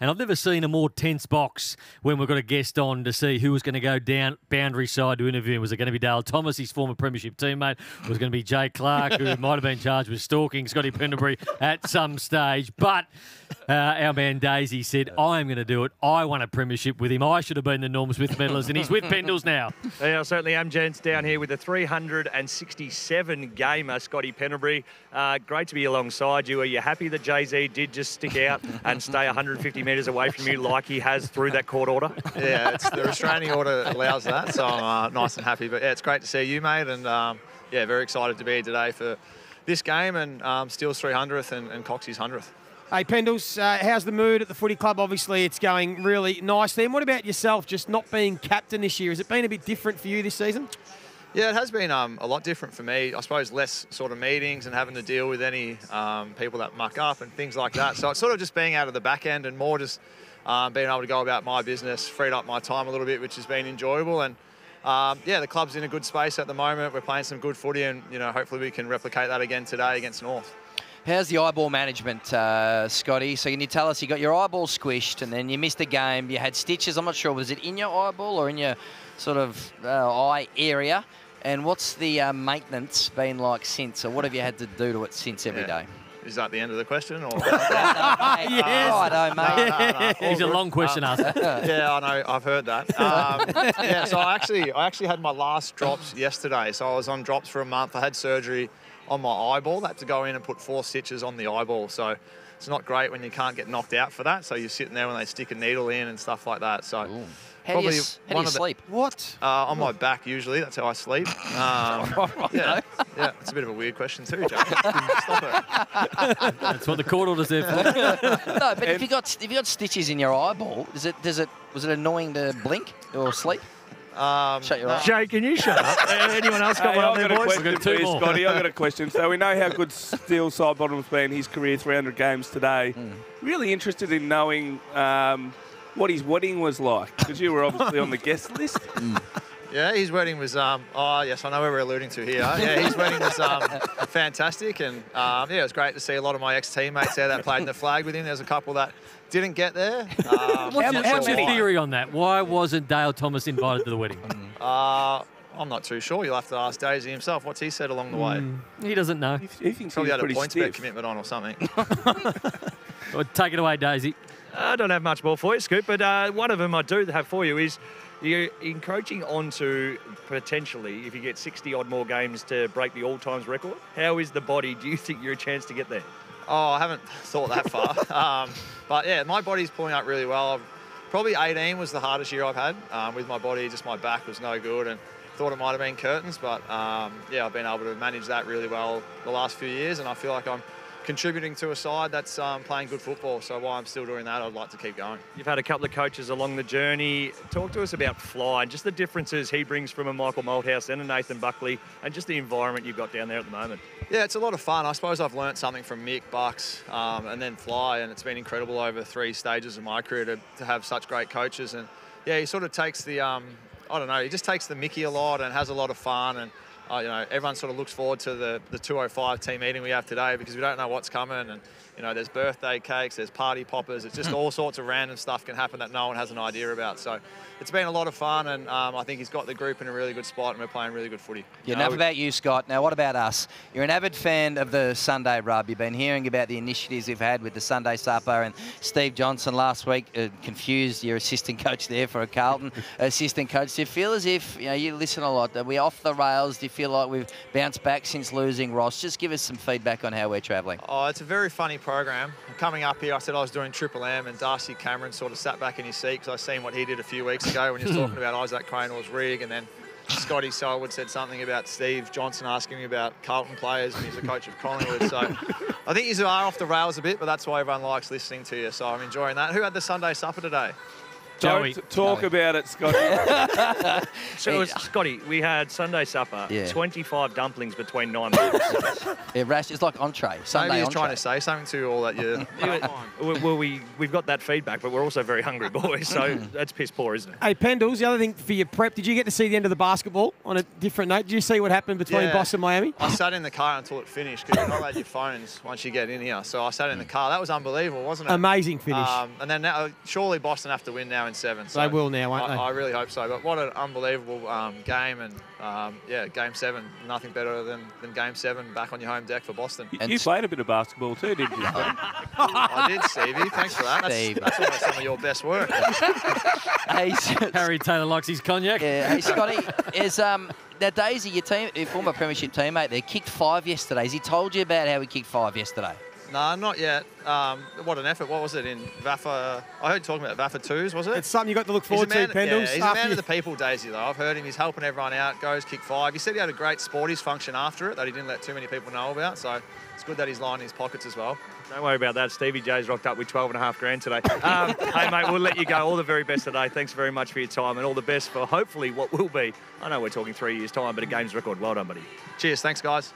And I've never seen a more tense box when we've got a guest on to see who was going to go down boundary side to interview him. Was it going to be Dale Thomas, his former premiership teammate? Was it going to be Jay Clark, who might have been charged with stalking Scotty Pendlebury at some stage? But uh, our man Daisy said, I am going to do it. I won a premiership with him. I should have been the Norm Smith medalist, and he's with Pendles now. Yeah, I certainly am, gents, down here with the 367 gamer, Scotty Pendlebury. Uh, great to be alongside you. Are you happy that Jay Z did just stick out and stay 150 metres away from you like he has through that court order? Yeah, it's, the restraining order allows that, so I'm uh, nice and happy. But yeah, it's great to see you, mate, and um, yeah, very excited to be here today for this game and um, Steele's 300th and, and Coxie's 100th. Hey, Pendles, uh, how's the mood at the footy club? Obviously, it's going really nicely. And what about yourself, just not being captain this year? Has it been a bit different for you this season? Yeah, it has been um, a lot different for me. I suppose less sort of meetings and having to deal with any um, people that muck up and things like that. So it's sort of just being out of the back end and more just um, being able to go about my business, freed up my time a little bit, which has been enjoyable. And um, yeah, the club's in a good space at the moment. We're playing some good footy, and you know, hopefully we can replicate that again today against North. How's the eyeball management, uh, Scotty? So can you tell us you got your eyeball squished and then you missed a game. You had stitches. I'm not sure was it in your eyeball or in your sort of uh, eye area. And what's the uh, maintenance been like since, or what have you had to do to it since every Yeah. day? Is that the end of the question? Or? yes. Righto, mate. No, no, no, all He's a long question Uh, asked. yeah, I know. I've heard that. Um, yeah, so I actually, I actually had my last drops yesterday. So I was on drops for a month. I had surgery on my eyeball. I had to go in and put four stitches on the eyeball. So it's not great when you can't get knocked out for that. So you're sitting there when they stick a needle in and stuff like that. So How do you, Probably how do one you of the- sleep? What? uh, on my back usually, that's how I sleep. Um, yeah, yeah, it's a bit of a weird question too, Jack. Stop it. That's what the court order's there for. No, but if you got if you got stitches in your eyeball, does it does it was it annoying to blink or sleep? Um, Shut your eyes. Jay, can you shut up? Anyone else got Hey, one I've on there, got a boys? question We've got for two more. Scotty. I've got a question. So we know how good Steele Sidebottom's been his career, 300 games today. Hmm. Really interested in knowing um, what his wedding was like, because you were obviously on the guest list. Yeah, his wedding was. Um, oh, yes, I know where we're alluding to here. Yeah, his wedding was um, fantastic, and um, yeah, it was great to see a lot of my ex-teammates there that played in the flag with him. There's a couple that didn't get there. Um, What's, your, what's sure your why. theory on that? Why wasn't Dale Thomas invited to the wedding? Uh, I'm not too sure. You'll have to ask Daisy himself. What's he said along the way? He doesn't know. He, he thinks Probably he's had a pretty points bet commitment on or something. Well, take it away, Daisy. I don't have much more for you, Scoop, but uh, one of them I do have for you is you're encroaching onto potentially, if you get 60 odd more games to break the all times record. How is the body? Do you think you're a chance to get there? Oh, I haven't thought that far. um, but yeah, my body's pulling up really well. I've, probably 18 was the hardest year I've had um, with my body. Just my back was no good and thought it might have been curtains. But um, yeah, I've been able to manage that really well the last few years. And I feel like I'm contributing to a side that's um, playing good football. So while I'm still doing that, I'd like to keep going. You've had a couple of coaches along the journey. Talk to us about Fly and just the differences he brings from a Michael Malthouse and a Nathan Buckley and just the environment you've got down there at the moment. Yeah, it's a lot of fun. I suppose I've learnt something from Mick, Bucks, um, and then Fly, and it's been incredible over three stages of my career to, to have such great coaches. And yeah, he sort of takes the, um, I don't know, he just takes the Mickey a lot and has a lot of fun. And uh, you know, everyone sort of looks forward to the, the 205 team meeting we have today because we don't know what's coming. And you know, there's birthday cakes, there's party poppers. It's just all sorts of random stuff can happen that no one has an idea about. So it's been a lot of fun, and um, I think he's got the group in a really good spot, and we're playing really good footy. Yeah, enough we- about you, Scott. Now, what about us? You're an avid fan of the Sunday Rub. You've been hearing about the initiatives we've had with the Sunday Supper and Steve Johnson last week uh, confused your assistant coach there for a Carlton assistant coach. Do you feel as if, you know, you listen a lot, are we're off the rails? Feel like we've bounced back since losing Ross? Just give us some feedback on how we're travelling. Oh, it's a very funny program. Coming up here, I said I was doing Triple M, and Darcy Cameron sort of sat back in his seat because I seen what he did a few weeks ago when he was hmm. talking about Isaac Quaynor's rig, and then Scotty Selwood said something about Steve Johnson asking me about Carlton players, and he's the coach of Collingwood. So I think you are off the rails a bit, but that's why everyone likes listening to you. So I'm enjoying that. Who had the Sunday supper today? Joey. Don't talk Joey. about it, Scotty. So, it was, Scotty, we had Sunday supper, Yeah. 25 dumplings between nine meals. Yeah, rash. It's like entree. Sunday Maybe he's entree. trying to say something to you all that you. well, well, we, we've got that feedback, but we're also very hungry boys, so Mm. that's piss poor, isn't it? Hey, Pendles, the other thing for your prep, did you get to see the end of the basketball on a different note? Did you see what happened between Yeah. Boston and Miami? I sat in the car until it finished because you're not allowed your phones once you get in here. So I sat in the car. That was unbelievable, wasn't it? Amazing finish. Um, and then now, surely Boston have to win now in seven. So They will now, won't I, they? I really hope so. But what an unbelievable um, game, and um, yeah, game seven. Nothing better than, than game seven back on your home deck for Boston. You- And you played a bit of basketball too, didn't you? I did, Stevie. Thanks for that. That's, Steve. that's almost some of your best work. Hey, Harry Taylor likes his cognac. Yeah, hey Scotty, is um now Daisy, your team, your former premiership teammate, there kicked five yesterday. Has he told you about how he kicked five yesterday? No, not yet. Um, what an effort. What was it in Vafa? I heard you talking about Vafa twos, was it? It's something you got to look He's forward a man, to, Pendles. Yeah, he's a man you- of the people, Daisy, though. I've heard him. He's helping everyone out. Goes kick five. He said he had a great sporties function after it that he didn't let too many people know about. So it's good that he's lining his pockets as well. Don't worry about that. Stevie J's rocked up with 12 and a half grand today. Um, hey, mate, we'll let you go. All the very best today. Thanks very much for your time and all the best for hopefully what will be, I know we're talking three years' time, but a games record. Well done, buddy. Cheers. Thanks, guys.